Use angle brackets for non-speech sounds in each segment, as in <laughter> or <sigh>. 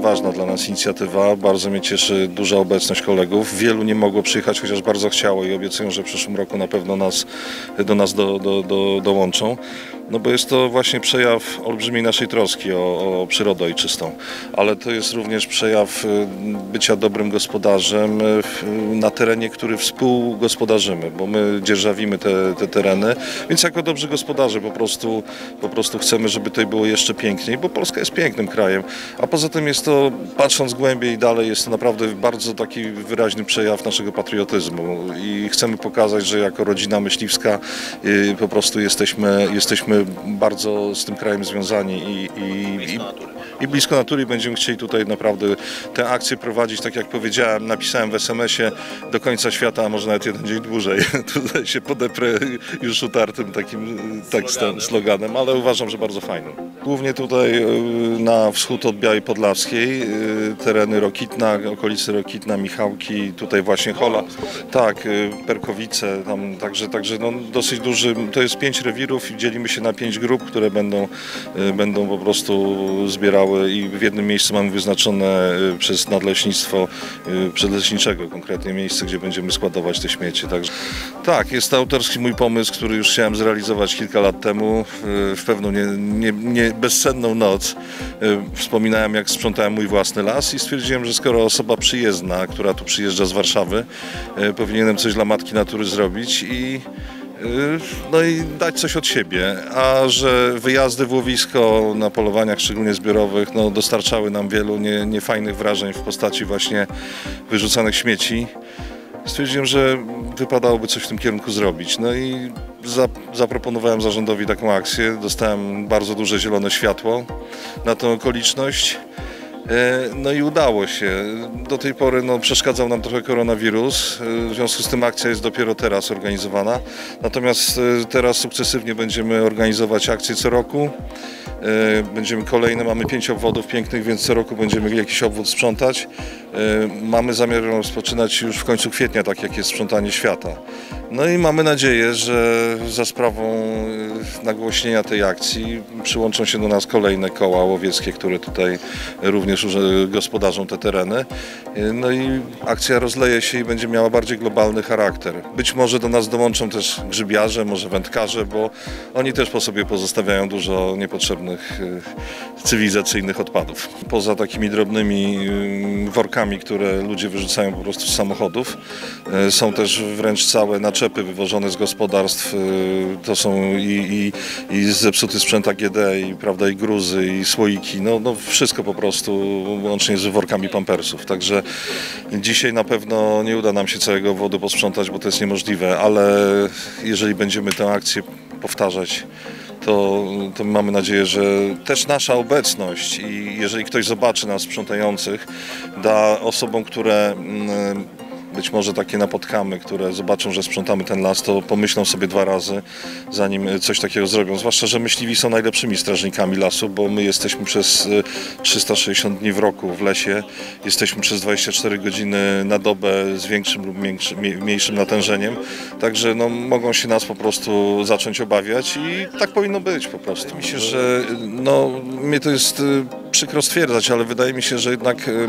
ważna dla nas inicjatywa. Bardzo mnie cieszy duża obecność kolegów. Wielu nie mogło przyjechać, chociaż bardzo chciało i obiecują, że w przyszłym roku na pewno nas, do nas do, do, do, dołączą. No bo jest to właśnie przejaw olbrzymiej naszej troski o, o przyrodę ojczystą, ale to jest również przejaw y, bycia dobrym gospodarzem y, na terenie, który współgospodarzymy, bo my dzierżawimy te, te tereny, więc jako dobrzy gospodarze po prostu, po prostu chcemy, żeby tutaj było jeszcze piękniej, bo Polska jest pięknym krajem, a poza tym jest to, patrząc głębiej dalej, jest to naprawdę bardzo taki wyraźny przejaw naszego patriotyzmu. I chcemy pokazać, że jako rodzina myśliwska y, po prostu jesteśmy, jesteśmy bardzo z tym krajem związani i, i, i, i blisko natury będziemy chcieli tutaj naprawdę tę akcję prowadzić, tak jak powiedziałem, napisałem w SMS-ie do końca świata, a może nawet jeden dzień dłużej. <laughs> tutaj się podeprę już utartym takim tekstem, sloganem, ale uważam, że bardzo fajnym. Głównie tutaj y, na wschód od Białej Podlaskiej, y, tereny Rokitna, okolice Rokitna, Michałki, tutaj właśnie Hola, tak, y, Perkowice, tam, także, także no, dosyć duży, to jest pięć rewirów i dzielimy się na pięć grup, które będą, y, będą po prostu zbierały i w jednym miejscu mamy wyznaczone y, przez nadleśnictwo y, przedleśniczego konkretnie miejsce, gdzie będziemy składować te śmieci. Także tak, jest to autorski mój pomysł, który już chciałem zrealizować kilka lat temu y, w pewną nie, nie, nie bezsenną noc. Wspominałem, jak sprzątałem mój własny las i stwierdziłem, że skoro osoba przyjezdna, która tu przyjeżdża z Warszawy, powinienem coś dla matki natury zrobić i no i dać coś od siebie, a że wyjazdy w łowisko na polowaniach, szczególnie zbiorowych, no, dostarczały nam wielu nie, niefajnych wrażeń w postaci właśnie wyrzucanych śmieci. Stwierdziłem, że wypadałoby coś w tym kierunku zrobić. No i za, zaproponowałem zarządowi taką akcję. Dostałem bardzo duże zielone światło na tę okoliczność. E, No i udało się. Do tej pory no, przeszkadzał nam trochę koronawirus, e, w związku z tym akcja jest dopiero teraz organizowana. Natomiast e, teraz sukcesywnie będziemy organizować akcje co roku. Będziemy kolejne, mamy pięć obwodów pięknych, więc co roku będziemy jakiś obwód sprzątać. Mamy zamiar rozpoczynać już w końcu kwietnia, tak jak jest sprzątanie świata. No i mamy nadzieję, że za sprawą e, nagłośnienia tej akcji przyłączą się do nas kolejne koła łowieckie, które tutaj również gospodarzą te tereny. E, No i akcja rozleje się i będzie miała bardziej globalny charakter. Być może do nas dołączą też grzybiarze, może wędkarze, bo oni też po sobie pozostawiają dużo niepotrzebnych e, cywilizacyjnych odpadów. Poza takimi drobnymi workami, które ludzie wyrzucają po prostu z samochodów, są też wręcz całe naczepy wywożone z gospodarstw. e, To są i, i, i zepsuty sprzęt AGD, i, prawda, i gruzy, i słoiki, no, no wszystko po prostu, łącznie z workami pampersów. Także dzisiaj na pewno nie uda nam się całego wodu posprzątać, bo to jest niemożliwe, ale jeżeli będziemy tę akcję powtarzać, to, to mamy nadzieję, że też nasza obecność i jeżeli ktoś zobaczy nas sprzątających, da osobom, które mm, być może takie napotkamy, które zobaczą, że sprzątamy ten las, to pomyślą sobie dwa razy, zanim coś takiego zrobią. Zwłaszcza, że myśliwi są najlepszymi strażnikami lasu, bo my jesteśmy przez y, 360 dni w roku w lesie, jesteśmy przez 24 godziny na dobę z większym lub mniejszym, natężeniem, także no, mogą się nas po prostu zacząć obawiać i tak powinno być po prostu. Myślę, że no, mnie to jest y, przykro stwierdzać, ale wydaje mi się, że jednak y,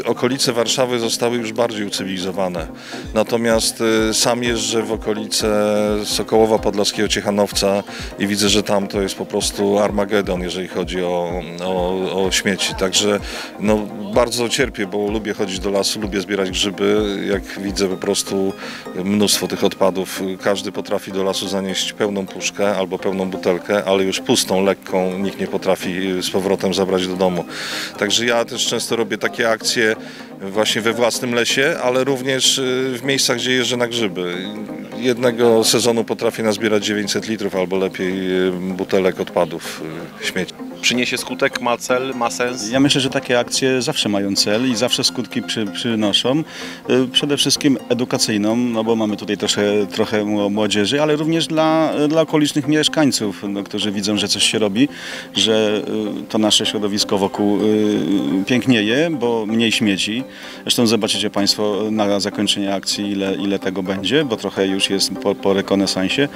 y, okolice Warszawy zostały już bardziej ucywilizowane. Natomiast y, sam jeżdżę w okolice Sokołowa Podlaskiego Ciechanowca i widzę, że tam to jest po prostu Armagedon, jeżeli chodzi o, o, o śmieci. Także no, bardzo cierpię, bo lubię chodzić do lasu, lubię zbierać grzyby. Jak widzę po prostu mnóstwo tych odpadów, każdy potrafi do lasu zanieść pełną puszkę albo pełną butelkę, ale już pustą, lekką nikt nie potrafi z powrotem zabrać do domu. Także ja też często robię takie akcje właśnie we własnym lesie, ale również y, w miejscach, gdzie jeżdżę na grzyby. Jednego sezonu potrafię nazbierać 900 litrów albo lepiej y, butelek odpadów y, śmieci. Przyniesie skutek, ma cel, ma sens? Ja myślę, że takie akcje zawsze mają cel i zawsze skutki przy, przynoszą. Y, Przede wszystkim edukacyjną, no bo mamy tutaj trochę, trochę mło- młodzieży, ale również dla, dla okolicznych mieszkańców, no, którzy widzą, że coś się robi, że y, to nasze środowisko wokół y, pięknieje, bo mniej śmieci. Zresztą zobaczycie Państwo na zakończenie akcji, ile, ile tego będzie, bo trochę już jest po, po rekonesansie.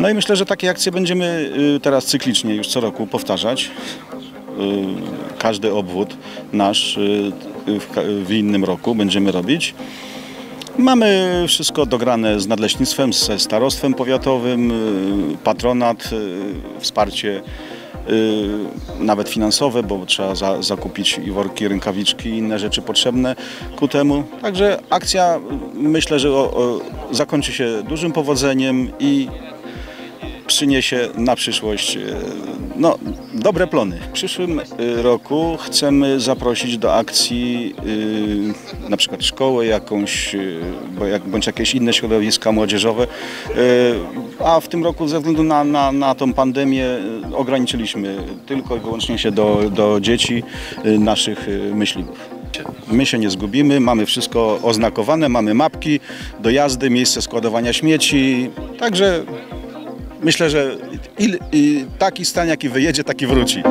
No i myślę, że takie akcje będziemy teraz cyklicznie już co roku powtarzać. Każdy obwód nasz y, w, innym roku będziemy robić. Mamy wszystko dograne z nadleśnictwem, ze starostwem powiatowym, y, patronat, y, wsparcie y, nawet finansowe, bo trzeba za, zakupić i worki, rękawiczki i inne rzeczy potrzebne ku temu. Także akcja y, myślę, że o, o, zakończy się dużym powodzeniem i przyniesie na przyszłość e, no, dobre plony. W przyszłym e, roku chcemy zaprosić do akcji e, na przykład szkołę jakąś, bądź jakieś inne środowiska młodzieżowe, a w tym roku ze względu na, na, na tą pandemię ograniczyliśmy tylko i wyłącznie się do, do dzieci naszych myśliwych. My się nie zgubimy, mamy wszystko oznakowane, mamy mapki, dojazdy, miejsce składowania śmieci, także Myślę, że il, i taki stan, jaki wyjedzie, taki wróci.